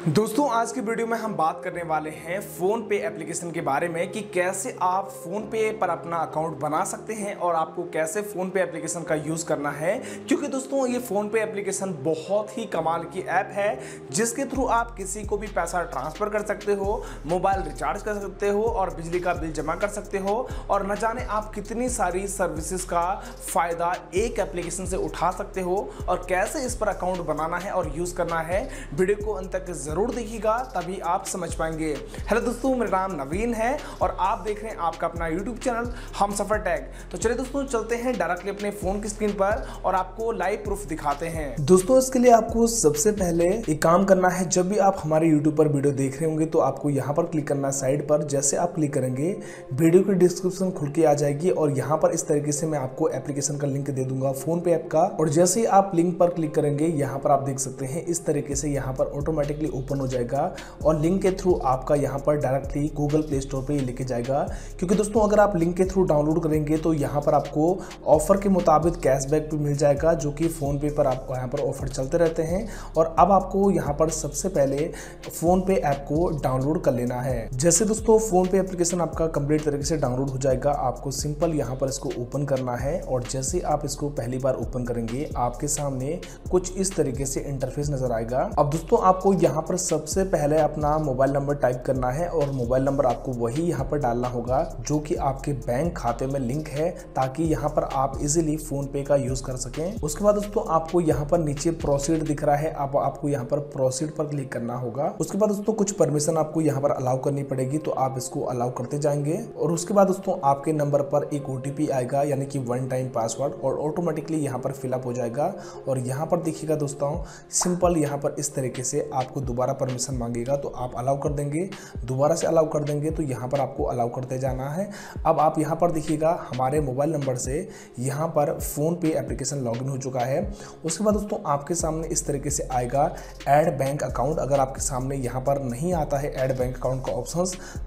दोस्तों, आज की वीडियो में हम बात करने वाले हैं फ़ोन पे एप्लीकेशन के बारे में कि कैसे आप फ़ोन पे पर अपना अकाउंट बना सकते हैं और आपको कैसे फ़ोन पे एप्लीकेशन का यूज़ करना है। क्योंकि दोस्तों, ये फ़ोन पे एप्लीकेशन बहुत ही कमाल की ऐप है, जिसके थ्रू आप किसी को भी पैसा ट्रांसफ़र कर सकते हो, मोबाइल रिचार्ज कर सकते हो और बिजली का बिल जमा कर सकते हो और न जाने आप कितनी सारी सर्विसेज़ का फ़ायदा एक एप्लीकेशन से उठा सकते हो और कैसे इस पर अकाउंट बनाना है और यूज़ करना है। वीडियो को अंत तक ज़रूर देखिएगा, तभी आप समझ पाएँगे। हेलो दोस्तों, मेरा नाम नवीन है और आप देख रहे हैं आपका अपना यूट्यूब चैनल, हम सफ़र टैग। तो चलिए दोस्तों, चलते हैं डायरेक्टली अपने फ़ोन की स्क्रीन पर और आपको लाइव प्रूफ दिखाते हैं। दोस्तों, इसके लिए आपको सबसे पहले एक काम करना है, जब भी आप हमारे यूट्यूब पर वीडियो देख रहे होंगे तो आपको यहाँ पर क्लिक करना साइड पर। जैसे आप क्लिक करेंगे वीडियो की डिस्क्रिप्शन खुल के आ जाएगी और यहाँ पर इस तरीके से मैं आपको एप्लीकेशन का लिंक दे दूँगा फ़ोन पे ऐप का। और जैसे ही आप लिंक पर क्लिक करेंगे, यहाँ पर आप देख सकते हैं, इस तरीके से यहाँ पर ऑटोमेटिकली ओपन हो जाएगा और लिंक के थ्रू आपका यहाँ पर डायरेक्टली गूगल प्ले स्टोर पर लेके जाएगा। क्योंकि दोस्तों, अगर आप लिंक के थ्रू डाउनलोड करेंगे तो यहाँ पर आपको ऑफ़र के मुताबिक कैशबैक भी मिल जाएगा, जो कि फ़ोन पे पर आपको यहाँ पर ऑफ़र चलते रहते हैं। और अब आपको यहाँ पर सबसे पहले फ़ोन पे ऐप को डाउनलोड कर लेना है। जैसे दोस्तों फ़ोन पे एप्लीकेशन आपका कंप्लीट तरीके से डाउनलोड हो जाएगा। आपको सिंपल यहाँ पर इसको ओपन करना है और जैसे आप इसको पहली बार ओपन करेंगे, आपके सामने कुछ इस तरीके से इंटरफेस नज़र आएगा। अब दोस्तों, आपको यहाँ पर सबसे पहले अपना मोबाइल नंबर टाइप करना है और मोबाइल नंबर आपको वही यहाँ पर डालना होगा, जो कि आपके बैंक खाते में लिंक है, ताकि यहाँ पर आप इजिली फ़ोन पे का यूज़ कर सकें। उसके बाद दोस्तों, आपको यहाँ पर नीचे प्रोसीड दिख रहा है आप आपको यहाँ पर प्रोसीड पर क्लिक करना होगा। उसके बाद दोस्तों, कुछ परमिशन आपको यहाँ पर अलाउ करनी पड़ेगी तो आप इसको अलाउ करते जाएँगे। और उसके बाद दोस्तों, आपके नंबर पर एक ओटीपी आएगा, यानी कि वन टाइम पासवर्ड और ऑटोमेटिकली यहाँ पर फिलअप हो जाएगा। और यहाँ पर देखिएगा दोस्तों सिंपल यहाँ पर इस तरीके से आपको दोबारा परमिशन मांगेगा तो आप अलाउ कर देंगे। दोबारा से अलाउ कर देंगे तो यहाँ पर आपको अलाउ करते जाना है। अब आप यहाँ पर देखिएगा, हमारे मोबाइल नंबर से यहाँ पर फ़ोन पे एप्लीकेशन लॉगिन हो चुका है। उसके बाद दोस्तों, आपके सामने इस तरीके से आएगा ऐड बैंक अकाउंट अगर आपके सामने यहाँ पर नहीं आता है ऐड बैंक अकाउंट का ऑप्शन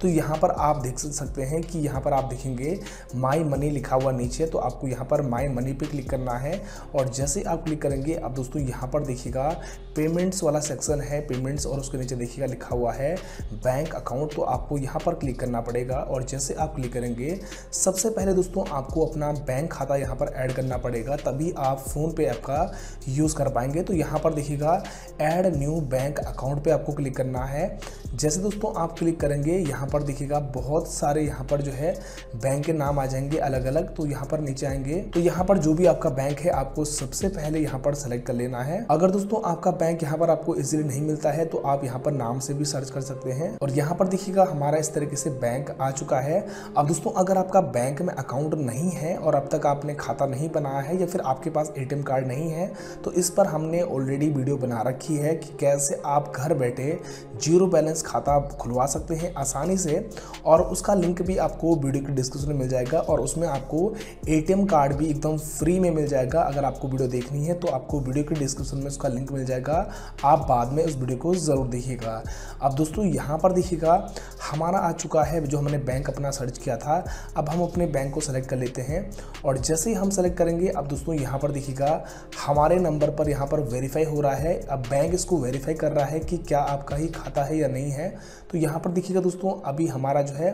तो यहाँ पर आप देख सकते हैं कि यहाँ पर आप देखेंगे माई मनी लिखा हुआ नीचे तो आपको यहाँ पर माई मनी पे क्लिक करना है। और जैसे आप क्लिक करेंगे, अब दोस्तों यहाँ पर देखिएगा पेमेंट्स वाला सेक्शन है पेमेंट्स और उसके नीचे देखिएगा लिखा हुआ है बैंक अकाउंट तो आपको यहाँ पर क्लिक करना पड़ेगा और जैसे आप क्लिक करेंगे, सबसे पहले दोस्तों आपको अपना बैंक खाता यहाँ पर ऐड करना पड़ेगा, तभी आप फ़ोन पे ऐप का यूज़ कर पाएँगे। तो यहाँ पर देखिएगा ऐड न्यू बैंक अकाउंट पे आपको क्लिक करना है। जैसे दोस्तों आप क्लिक करेंगे, यहाँ पर देखिएगा बहुत सारे यहाँ पर जो है बैंक के नाम आ जाएँगे अलग अलग तो यहाँ पर नीचे आएँगे। तो यहाँ पर जो भी आपका बैंक है, आपको सबसे पहले यहाँ पर सेलेक्ट कर लेना है। अगर दोस्तों आपका बैंक यहाँ पर आपको इजीली नहीं मिलता है तो आप यहाँ पर नाम से भी सर्च कर सकते हैं। और यहाँ पर देखिएगा, हमारा इस तरीके से बैंक आ चुका है। अब दोस्तों, अगर आपका बैंक में अकाउंट नहीं है और अब तक आपने खाता नहीं बनाया है या फिर आपके पास एटीएम कार्ड नहीं है तो इस पर हमने ऑलरेडी वीडियो बना रखी है कि कैसे आप घर बैठे ज़ीरो बैलेंस खाता खुलवा सकते हैं आसानी से। और उसका लिंक भी आपको वीडियो के डिस्क्रिप्शन में मिल जाएगा और उसमें आपको एटीएम कार्ड भी एकदम फ्री में मिल जाएगा। अगर आपको वीडियो देखनी है तो आपको वीडियो के डिस्क्रिप्शन में उसका लिंक मिल जाएगा। आप बाद में उस वीडियो को ज़रूर देखिएगा। अब दोस्तों यहाँ पर देखिएगा हमारा आ चुका है, जो हमने बैंक अपना सर्च किया था, अब हम अपने बैंक को सेलेक्ट कर लेते हैं। और जैसे ही हम सेलेक्ट करेंगे, अब दोस्तों यहाँ पर देखिएगा, हमारे नंबर पर यहाँ पर वेरीफाई हो रहा है। अब बैंक इसको वेरीफाई कर रहा है कि क्या आपका ही खाता है या नहीं है। तो यहाँ पर देखिएगा दोस्तों, अभी हमारा जो है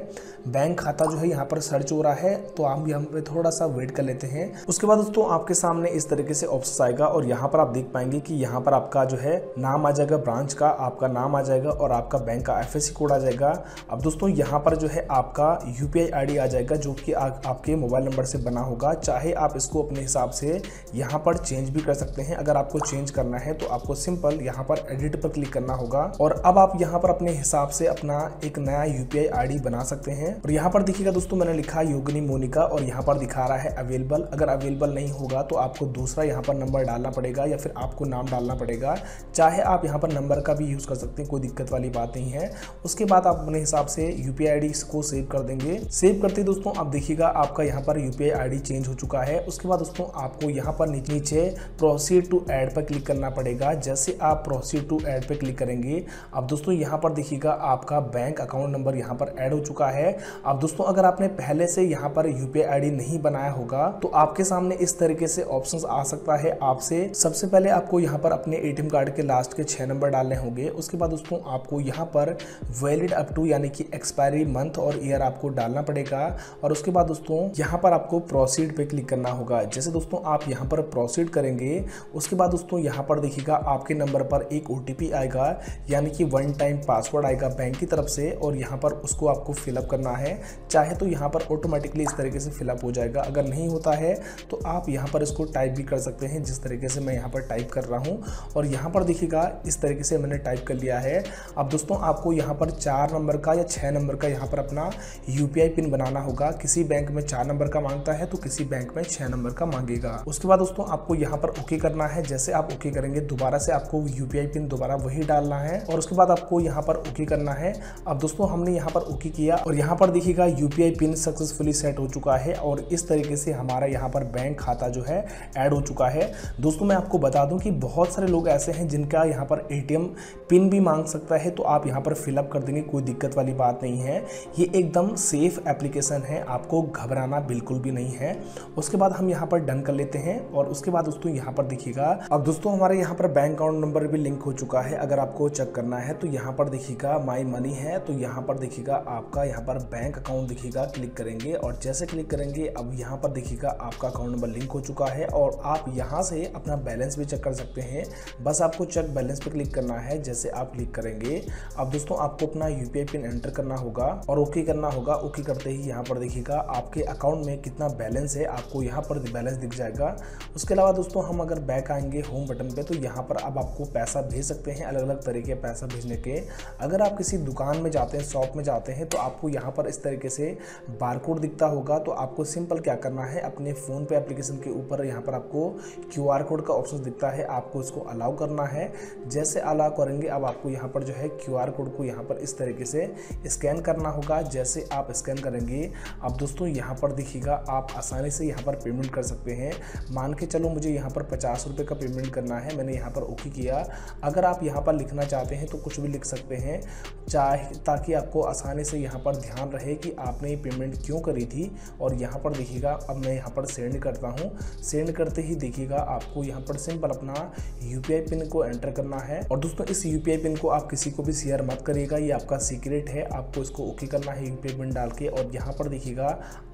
बैंक खाता जो है यहाँ पर सर्च हो रहा है। तो आप यहाँ पे थोड़ा सा वेट कर लेते हैं। उसके बाद दोस्तों, आपके सामने इस तरीके से ऑप्शन आएगा और यहाँ पर आप देख पाएँगे कि यहाँ पर आपका जो है, नाम आ जाएगा ब्रांच का आपका नाम आ जाएगा और आपका बैंक का एफ़ कोड आ जाएगा। अब दोस्तों यहाँ पर जो है आपका यू पी आ जाएगा जो कि आ, आपके मोबाइल नंबर से बना होगा। चाहे आप इसको अपने हिसाब से यहाँ पर चेंज भी कर सकते हैं। अगर आपको चेंज करना है तो आपको सिंपल यहाँ पर एडिट पर क्लिक करना होगा। और अब आप यहाँ पर अपने हिसाब से अपना एक नया यूपीआई आईडी बना सकते हैं। और यहाँ पर देखिएगा दोस्तों मैंने लिखा योगिनी मोनिका और यहाँ पर दिखा रहा है अवेलेबल अगर अवेलेबल नहीं होगा तो आपको दूसरा यहाँ पर नंबर डालना पड़ेगा या फिर आपको नाम डालना पड़ेगा। चाहे आप यहाँ पर नंबर का भी यूज़ कर सकते हैं कोई दिक्कत वाली बात नहीं है। उसके बाद आप अपने हिसाब से यूपीआई आईडी को सेव कर देंगे। सेव करते दोस्तों आप देखिएगा आपका यहाँ पर यूपीआई आईडी चेंज हो चुका है। उसके बाद दोस्तों, आपको यहाँ पर नीचे प्रोसीड टू एड पर क्लिक करना पड़ेगा। जैसे आप प्रोसीड टू एड पर क्लिक करेंगे, अब दोस्तों यहाँ पर देखिएगा आपका बैंक अकाउंट नंबर यहाँ पर ऐड हो चुका है। अब दोस्तों, अगर आपने पहले से यहाँ पर यूपीआई आईडी नहीं बनाया होगा तो आपके सामने इस तरीके से ऑप्शंस आ सकता है। आपसे सबसे पहले आपको यहाँ पर अपने एटीएम कार्ड के लास्ट के छह नंबर डालने होंगे। उसके बाद दोस्तों, आपको यहाँ पर वैलिड अप टू यानी कि एक्सपायरी मंथ और ईयर आपको डालना पड़ेगा। और उसके बाद दोस्तों, यहाँ पर आपको प्रोसीड पे क्लिक करना होगा। जैसे दोस्तों, आप यहाँ पर प्रोसीड करेंगे, उसके बाद दोस्तों, यहाँ पर देखिएगा, आपके नंबर पर एक ओ आएगा, यानी कि वन टाइम पासवर्ड आएगा बैंक की तरफ़ से, और यहाँ पर उसको आपको फिलअप करना है। चाहे तो यहाँ पर ऑटोमेटिकली इस तरीके से फिलअप हो जाएगा। अगर नहीं होता है तो आप यहाँ पर इसको टाइप भी कर सकते हैं, जिस तरीके से मैं यहाँ पर टाइप कर रहा हूँ। और यहाँ पर देखिएगा, इस तरीके से मैंने टाइप कर लिया है। अब दोस्तों, आपको यहाँ पर चार नंबर का या छः नंबर का यहाँ पर अपना यूपीआई पिन बनाना होगा। किसी बैंक में चार नंबर का माँगता है तो किसी बैंक में छः नंबर का मांगेगा। उसके बाद दोस्तों आपको यहाँ पर ओके करना है। जैसे आप ओके करेंगे, दोबारा से आपको यू पिन दोबारा वही डालना है और उसके बाद आपको यहाँ पर ओके करना है। अब दोस्तों हमने यहाँ पर ओके किया और यहाँ पर देखिएगा यूपीआई पिन सक्सेसफुली सेट हो चुका है और इस तरीके से हमारा यहाँ पर बैंक खाता जो है ऐड हो चुका है। दोस्तों मैं आपको बता दूँ कि बहुत सारे लोग ऐसे हैं जिनका यहाँ पर एटीएम पिन भी मांग सकता है तो आप यहाँ पर फिलअप कर देंगे, कोई दिक्कत वाली बात नहीं है। ये एकदम सेफ़ एप्लीकेशन है। आपको घबराना बिल्कुल भी नहीं है। उसके बाद हम यहाँ पर डन कर लेते हैं और उसके बाद दोस्तों यहाँ पर देखिएगा। अब दोस्तों हमारे यहाँ पर बैंक अकाउंट नंबर भी लिंक हो चुका है। अगर आपको चेक करना है तो यहाँ पर देखिएगा माई मनी है। तो यहाँ पर देखिएगा आपका यहाँ पर बैंक अकाउंट दिखेगा क्लिक करेंगे और जैसे क्लिक करेंगे, अब यहाँ पर देखिएगा आपका अकाउंट नंबर लिंक हो चुका है और आप यहाँ से अपना बैलेंस भी चेक कर सकते हैं। बस आपको चेक बैलेंस पर क्लिक करना है। जैसे आप क्लिक करेंगे, अब दोस्तों आपको अपना यूपीआई पिन एंटर करना होगा और ओके करना होगा। ओके करते ही यहाँ पर देखिएगा, आपके अकाउंट में कितना बैलेंस है, आपको यहाँ पर बैलेंस दिख जाएगा। उसके अलावा दोस्तों, हम अगर बैक आएँगे होम बटन पे तो यहाँ पर अब आपको पैसा भेज सकते हैं अलग अलग तरीके पैसा भेजने के। अगर आप किसी दुकान में जाते हैं शॉप में जाते हैं तो आपको यहाँ पर इस तरीके से बारकोड दिखता होगा। तो आपको सिंपल क्या करना है, अपने फ़ोन पे एप्लीकेशन के ऊपर यहाँ पर आपको क्यूआर कोड का ऑप्शन दिखता है। आपको इसको अलाउ करना है। जैसे अलाउ करेंगे, अब आपको यहाँ पर जो है क्यूआर कोड को यहाँ पर इस तरीके से स्कैन करना होगा। जैसे आप स्कैन करेंगे, अब दोस्तों यहाँ पर देखिएगा आप आसानी से यहाँ पर पेमेंट कर सकते हैं। मान के चलो मुझे यहाँ पर पचास रुपये का पेमेंट करना है, मैंने यहाँ पर ओके किया। अगर आप यहाँ पर लिखना चाहते हैं तो कुछ भी लिख सकते हैं। चाहे, ताकि आपको आसानी से यहाँ पर ध्यान रहे कि आपने ये पेमेंट क्यों करी थी। और यहाँ पर देखिएगा अब मैं यहाँ पर सेंड करता हूँ। सेंड करते ही देखिएगा आपको यहाँ पर सिंपल अपना यूपीआई पिन को एंटर करना है। और दोस्तों, इस यूपीआई पिन को आप किसी को भी शेयर मत करिएगा। ये आपका सीक्रेट है, आपको इसको ओके करना है यू पिन डाल के। और यहाँ पर देखिएगा,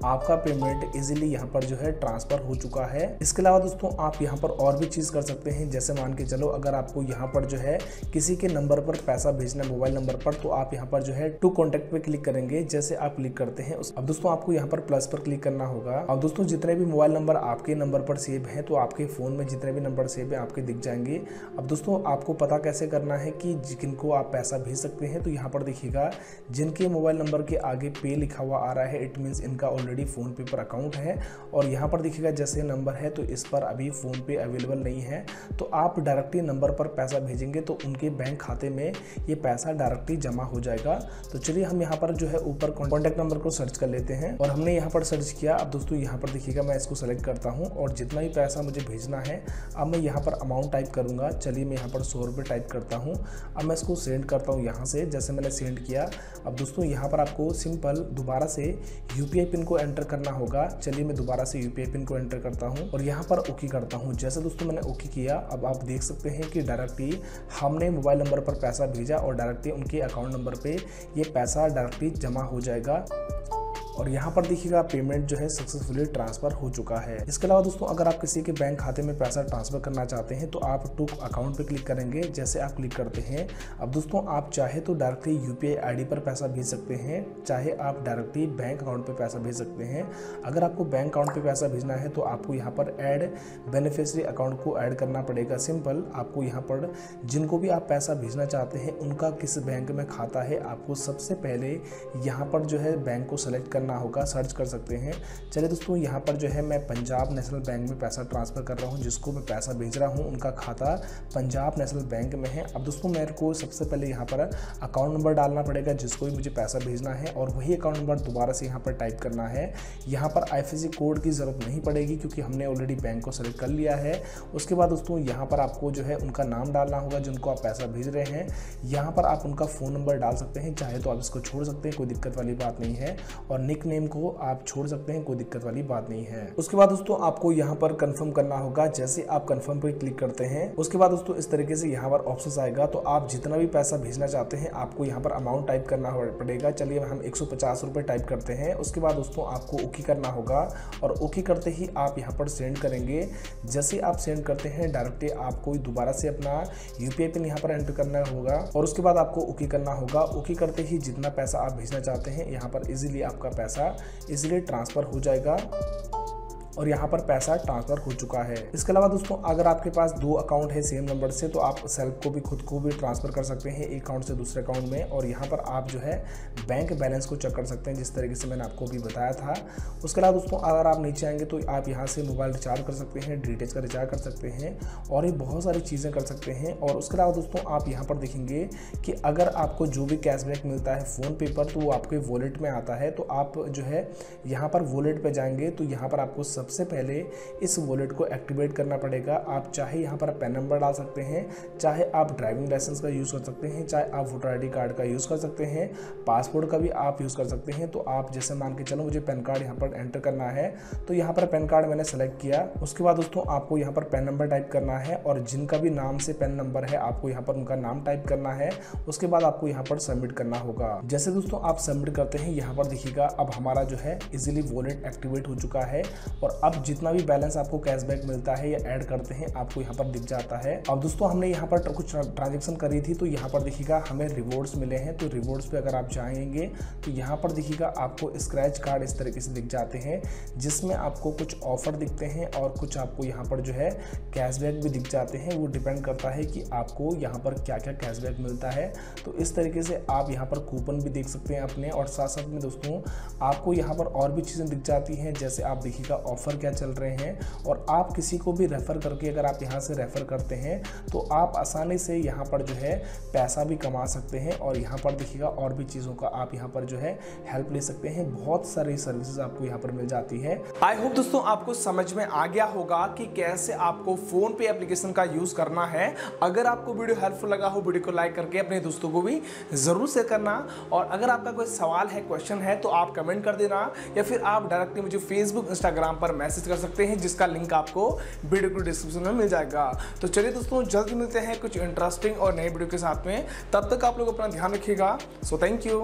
आपका पेमेंट इजीली यहाँ पर जो है ट्रांसफ़र हो चुका है। इसके अलावा दोस्तों, आप यहाँ पर और भी चीज़ कर सकते हैं, जैसे मान के चलो, अगर आपको यहाँ पर जो है किसी के नंबर पर पैसा भेजना है मोबाइल नंबर पर तो आप यहाँ पर जो है टू कॉन्टेक्ट पे क्लिक करेंगे, जैसे आप क्लिक करते हैं अब दोस्तों, आपको यहाँ पर प्लस पर क्लिक करना होगा। अब दोस्तों, जितने भी मोबाइल नंबर आपके नंबर पर सेव है तो आपके फ़ोन में जितने भी नंबर सेव है, आपके दिख जाएँगे। अब दोस्तों, आपको पता कैसे करना है कि जिनको आप पैसा भेज सकते हैं तो यहाँ पर देखिएगा जिनके मोबाइल नंबर के आगे पे लिखा हुआ आ रहा है इट मीन्स इनका ऑलरेडी फ़ोन पे पर अकाउंट है। और यहाँ पर देखिएगा, जैसे नंबर है तो इस पर अभी फ़ोन पे अवेलेबल नहीं है। तो आप डायरेक्टली नंबर पर पैसा भेजेंगे तो उनके बैंक खाते में ये पैसा डायरेक्टली जमा हो जाएगा। तो चलिए, हम यहाँ पर जो है ऊपर कॉन्टैक्ट नंबर को सर्च कर लेते हैं। और हमने यहाँ पर सर्च किया। अब दोस्तों, यहाँ पर देखिएगा, मैं इसको सेलेक्ट करता हूँ। और जितना भी पैसा मुझे भेजना है, अब मैं यहाँ पर अमाउंट टाइप करूँगा। चलिए, मैं यहाँ पर सौ रुपये टाइप करता हूँ। अब मैं इसको सेंड करता हूँ यहाँ से। जैसे मैंने सेंड किया अब दोस्तों, यहाँ पर आपको सिंपल दोबारा से यूपीआई पिन को एंटर करना होगा। चलिए मैं दोबारा से यूपीआई पिन को एंटर करता हूँ और यहाँ पर ओके करता हूँ। जैसे दोस्तों, मैंने ओके किया, अब आप देख सकते हैं कि डायरेक्टली हमने मोबाइल नंबर पर पैसा भेजा और डायरेक्टली उनके अकाउंट नंबर पर ये पैसा डायरेक्टली जमा हो जाएगा। और यहाँ पर देखिएगा पेमेंट जो है सक्सेसफुली ट्रांसफ़र हो चुका है। इसके अलावा दोस्तों, अगर आप किसी के बैंक खाते में पैसा ट्रांसफ़र करना चाहते हैं तो आप टू अकाउंट पे क्लिक करेंगे, जैसे आप क्लिक करते हैं। अब दोस्तों, आप चाहे तो डायरेक्टली यूपीआई आईडी पर पैसा भेज सकते हैं, चाहे आप डायरेक्टली बैंक अकाउंट पर पैसा भेज सकते हैं। अगर आपको बैंक अकाउंट पर पैसा भेजना है तो आपको यहाँ पर एड बेनिफिशरी अकाउंट को ऐड करना पड़ेगा। सिंपल आपको यहाँ पर जिनको भी आप पैसा भेजना चाहते हैं, उनका किस बैंक में खाता है, आपको सबसे पहले यहाँ पर जो है बैंक को सेलेक्ट करना करना होगा सर्च कर सकते हैं। चलिए दोस्तों, यहाँ पर जो है मैं पंजाब नेशनल बैंक में पैसा ट्रांसफ़र कर रहा हूँ, जिसको मैं पैसा भेज रहा हूँ, उनका खाता पंजाब नेशनल बैंक में है। अब दोस्तों, मेरे को सबसे पहले यहाँ पर अकाउंट नंबर डालना पड़ेगा, जिसको भी मुझे पैसा भेजना है, और वही अकाउंट नंबर दोबारा से यहाँ पर टाइप करना है। यहाँ पर आई कोड की ज़रूरत नहीं पड़ेगी, क्योंकि हमने ऑलरेडी बैंक को सेलेक्ट कर लिया है। उसके बाद दोस्तों, यहाँ पर आपको जो है उनका नाम डालना होगा, जिनको आप पैसा भेज रहे हैं। यहाँ पर आप उनका फ़ोन नंबर डाल सकते हैं, चाहे तो आप इसको छोड़ सकते हैं, कोई दिक्कत वाली बात नहीं है। और एक नेम को आप छोड़ सकते हैं, कोई दिक्कत वाली बात नहीं है। उसके बाद दोस्तों, आपको यहाँ पर कंफर्म करना होगा, जैसे आप कंफर्म पर क्लिक करते हैं। उसके बाद दोस्तों, इस तरीके से यहाँ पर ऑप्शन आएगा तो आप जितना भी पैसा भेजना चाहते हैं, आपको यहाँ पर अमाउंट टाइप करना पड़ेगा। चलिए, हम एक सौ टाइप करते हैं। उसके बाद दोस्तों, आपको ओके करना होगा, और ओके करते ही आप यहाँ पर सेंड करेंगे। जैसे आप सेंड करते हैं डायरेक्टली आपको दोबारा से अपना यूपीआई पिन यहाँ पर एंटर करना होगा, और उसके बाद आपको ओके करना होगा। ओके करते ही जितना पैसा आप भेजना चाहते हैं, यहाँ पर इजीली आपका पैसा इजीली ट्रांसफ़र हो जाएगा। और यहाँ पर पैसा ट्रांसफ़र हो चुका है। इसके अलावा दोस्तों, अगर आपके पास दो अकाउंट है सेम नंबर से तो आप सेल्फ को भी, खुद को भी ट्रांसफ़र कर सकते हैं एक अकाउंट से दूसरे अकाउंट में और यहाँ पर आप जो है बैंक बैलेंस को चेक कर सकते हैं, जिस तरीके से मैंने आपको भी बताया था। उसके अलावा दोस्तों, अगर आप नीचे आएँगे तो आप यहाँ से मोबाइल रिचार्ज कर सकते हैं डी का रिचार्ज कर सकते हैं और ये बहुत सारी चीज़ें कर सकते हैं। और उसके अलावा दोस्तों, आप यहाँ पर देखेंगे कि अगर आपको जो भी कैशबैक मिलता है फ़ोन पे पर तो वो आपके वॉलेट में आता है। तो आप जो है यहाँ पर वॉलेट पर जाएँगे तो यहाँ पर आपको सबसे पहले इस वॉलेट को एक्टिवेट करना पड़ेगा। आप चाहे यहाँ पर पैन नंबर डाल सकते हैं, चाहे आप ड्राइविंग लाइसेंस का यूज़ कर सकते हैं, चाहे आप वोटर आई कार्ड का यूज़ कर सकते हैं पासपोर्ट का भी आप यूज़ कर सकते हैं। तो आप जैसे मान के चलो मुझे पैन कार्ड यहाँ पर एंटर करना है तो यहाँ पर पैन कार्ड मैंने सेलेक्ट किया। उसके बाद दोस्तों आपको यहाँ पर पैन नंबर टाइप करना है और जिनका भी नाम से पैन नंबर है, आपको यहाँ पर उनका नाम टाइप करना है। उसके बाद आपको यहाँ पर सबमिट करना होगा। जैसे दोस्तों आप सबमिट करते हैं, यहाँ पर देखिएगा अब हमारा जो है इजिली वॉलेट एक्टिवेट हो चुका है और अब जितना भी बैलेंस आपको कैशबैक मिलता है या ऐड करते हैं, आपको यहाँ पर दिख जाता है। अब दोस्तों, हमने यहाँ पर कुछ ट्रांजेक्शन करी थी तो यहाँ पर देखिएगा हमें रिवॉर्ड्स मिले हैं। तो रिवॉर्ड्स पे अगर आप जाएँगे तो यहाँ पर देखिएगा आपको स्क्रैच कार्ड इस तरीके से दिख जाते हैं, जिसमें आपको कुछ ऑफ़र दिखते हैं और कुछ आपको यहाँ पर जो है कैशबैक भी दिख जाते हैं। वो डिपेंड करता है कि आपको यहाँ पर क्या क्या कैशबैक मिलता है। तो इस तरीके से आप यहाँ पर कूपन भी देख सकते हैं अपने। और साथ साथ में दोस्तों, आपको यहाँ पर और भी चीज़ें दिख जाती हैं, जैसे आप देखिएगा ऑफ़र क्या चल रहे हैं और आप किसी को भी रेफ़र करके अगर आप यहाँ से रेफ़र करते हैं तो आप आसानी से यहाँ पर जो है पैसा भी कमा सकते हैं और यहाँ पर देखिएगा और भी चीज़ों का आप यहाँ पर जो है हेल्प ले सकते हैं। बहुत सारी सर्विसेज़ आपको यहाँ पर मिल जाती है। आई होप दोस्तों आपको समझ में आ गया होगा कि कैसे आपको फ़ोन पे एप्लीकेशन का यूज़ करना है। अगर आपको वीडियो हेल्पफुल लगा हो, वीडियो को लाइक करके अपने दोस्तों को भी ज़रूर शेयर करना। और अगर आपका कोई सवाल है क्वेश्चन है तो आप कमेंट कर देना या फिर आप डायरेक्टली मुझे फेसबुक इंस्टाग्राम पर मैसेज कर सकते हैं, जिसका लिंक आपको वीडियो के डिस्क्रिप्शन में मिल जाएगा। तो चलिए दोस्तों, जल्द मिलते हैं कुछ इंटरेस्टिंग और नए वीडियो के साथ में। तब तक आप लोग अपना ध्यान रखिएगा। So thank you